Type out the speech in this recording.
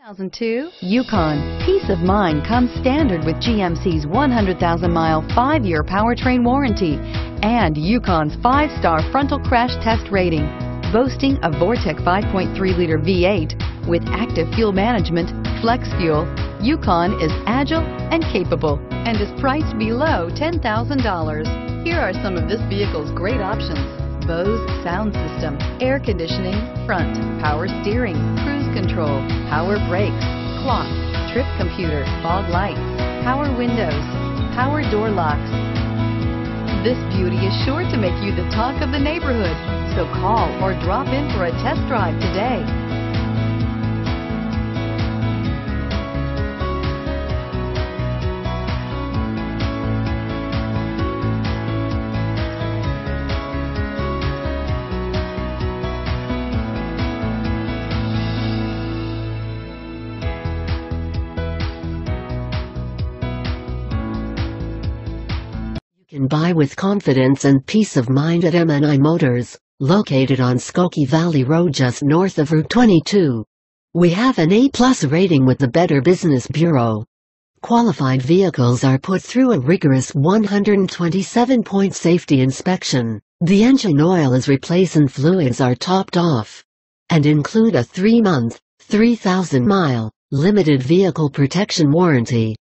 2002 Yukon. Peace of mind comes standard with GMC's 100,000-mile, five-year powertrain warranty and Yukon's five-star frontal crash test rating. Boasting a Vortec 5.3-liter V8 with active fuel management, flex fuel, Yukon is agile and capable and is priced below $10,000. Here are some of this vehicle's great options. Bose sound system, air conditioning, front, power steering, control, power brakes, clock, trip computer, fog lights, power windows, power door locks. This beauty is sure to make you the talk of the neighborhood, so call or drop in for a test drive today. Can buy with confidence and peace of mind at M&I Motors, located on Skokie Valley Road just north of Route 22. We have an A-plus rating with the Better Business Bureau. Qualified vehicles are put through a rigorous 127-point safety inspection. The engine oil is replaced and fluids are topped off. And include a 3-month, 3,000-mile, limited vehicle protection warranty.